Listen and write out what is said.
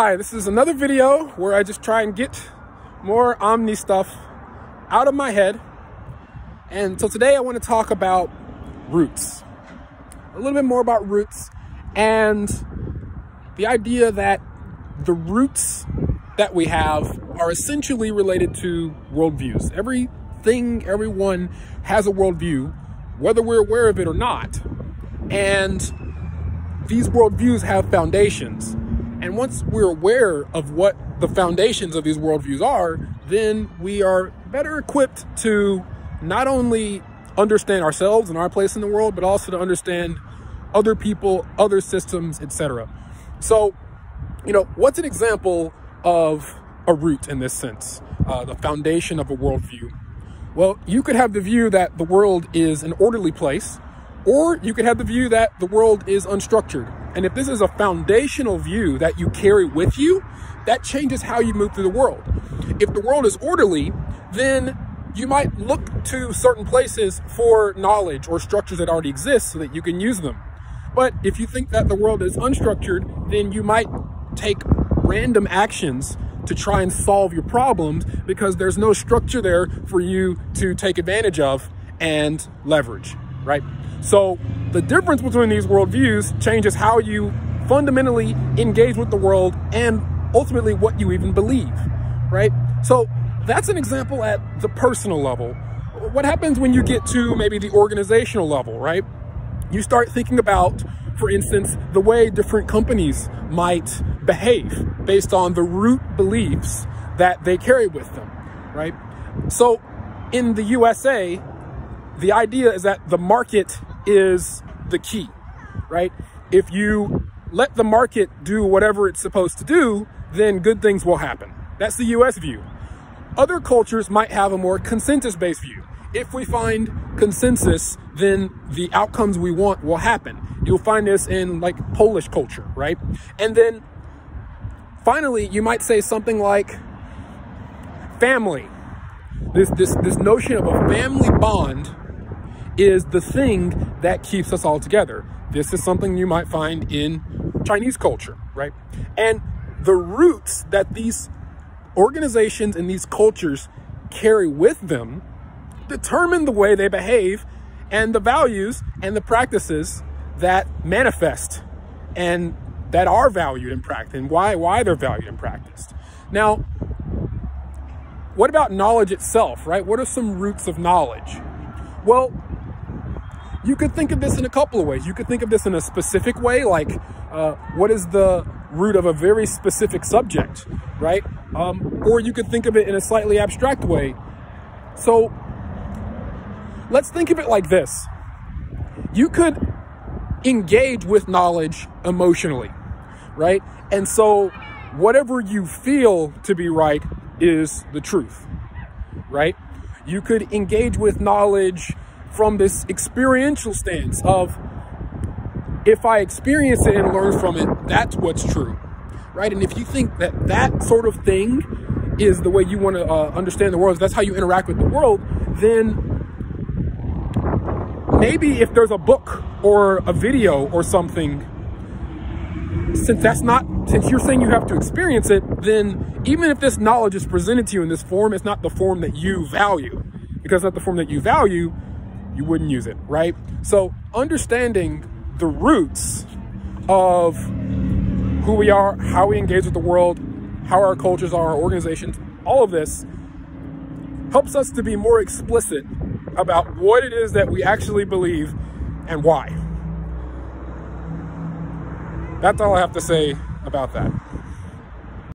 Hi, this is another video where I just try and get more Omni stuff out of my head. And so today I want to talk about roots. A little bit more about roots and the idea that the roots that we have are essentially related to worldviews. Everything, everyone has a worldview, whether we're aware of it or not. And these worldviews have foundations. And once we're aware of what the foundations of these worldviews are, then we are better equipped to not only understand ourselves and our place in the world, but also to understand other people, other systems, etc. So, you know, what's an example of a root in this sense, uh, the foundation of a worldview? Well, you could have the view that the world is an orderly place, or you could have the view that the world is unstructured. And if this is a foundational view that you carry with you, that changes how you move through the world. If the world is orderly, then you might look to certain places for knowledge or structures that already exist so that you can use them. But if you think that the world is unstructured, then you might take random actions to try and solve your problems because there's no structure there for you to take advantage of and leverage, right? So the difference between these worldviews changes how you fundamentally engage with the world and ultimately what you even believe, right? So that's an example at the personal level. What happens when you get to maybe the organizational level, right? You start thinking about, for instance, the way different companies might behave based on the root beliefs that they carry with them, right? So in the USA, the idea is that the market is the key, right? If you let the market do whatever it's supposed to do, then good things will happen. That's the US view. Other cultures might have a more consensus-based view. If we find consensus, then the outcomes we want will happen. You'll find this in like Polish culture, right? And then finally, you might say something like family. This, this, this notion of a family bond is the thing that keeps us all together. This is something you might find in Chinese culture, right? And the roots that these organizations and these cultures carry with them determine the way they behave and the values and the practices that manifest and that are valued in practice and why, why they're valued and practiced. Now, what about knowledge itself, right? What are some roots of knowledge? Well, you could think of this in a couple of ways. You could think of this in a specific way, like uh, what is the root of a very specific subject, right? Um, or you could think of it in a slightly abstract way. So let's think of it like this. You could engage with knowledge emotionally, right? And so whatever you feel to be right is the truth, right? You could engage with knowledge from this experiential stance of if I experience it and learn from it, that's what's true, right? And if you think that that sort of thing is the way you want to uh, understand the world, that's how you interact with the world, then maybe if there's a book or a video or something, since that's not, since you're saying you have to experience it, then even if this knowledge is presented to you in this form, it's not the form that you value. Because it's not the form that you value, you wouldn't use it, right? So understanding the roots of who we are, how we engage with the world, how our cultures are, our organizations, all of this helps us to be more explicit about what it is that we actually believe and why. That's all I have to say about that.